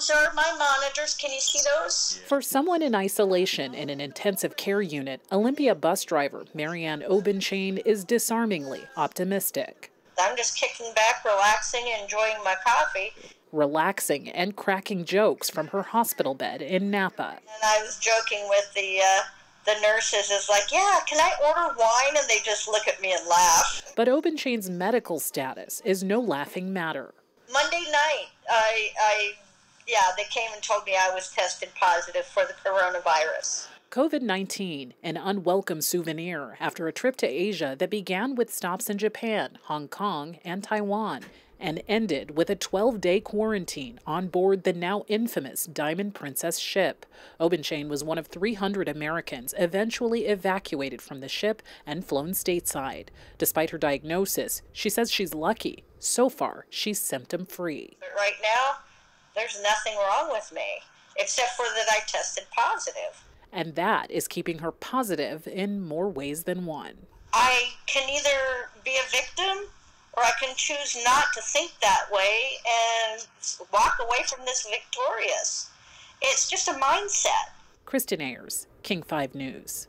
those are my monitors. Can you see those? For someone in isolation in an intensive care unit, Olympia bus driver Marianne Obenchain is disarmingly optimistic. I'm just kicking back, relaxing, enjoying my coffee. Relaxing and cracking jokes from her hospital bed in Napa. And I was joking with the uh, the nurses is like, yeah, can I order wine? And they just look at me and laugh. But Obenchain's medical status is no laughing matter. Monday night, I, I, yeah, they came and told me I was tested positive for the coronavirus. COVID 19, an unwelcome souvenir after a trip to Asia that began with stops in Japan, Hong Kong, and Taiwan, and ended with a 12 day quarantine on board the now infamous Diamond Princess ship. Obenchain was one of 300 Americans eventually evacuated from the ship and flown stateside. Despite her diagnosis, she says she's lucky. So far, she's symptom free. But right now, there's nothing wrong with me, except for that I tested positive and that is keeping her positive in more ways than one. I can either be a victim or I can choose not to think that way and walk away from this victorious. It's just a mindset. Kristen Ayers, King 5 News.